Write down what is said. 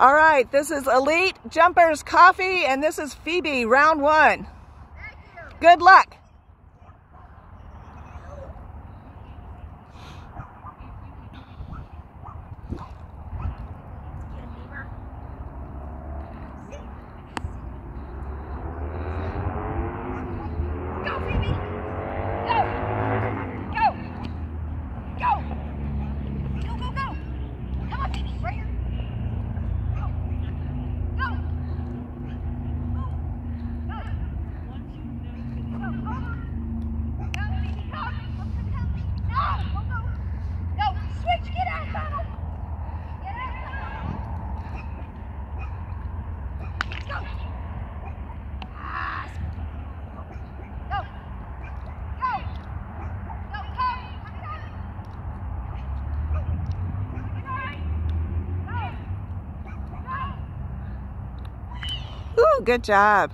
All right, this is Elite Jumpers Coffee, and this is Phoebe, round one. Good luck. Ooh, good job.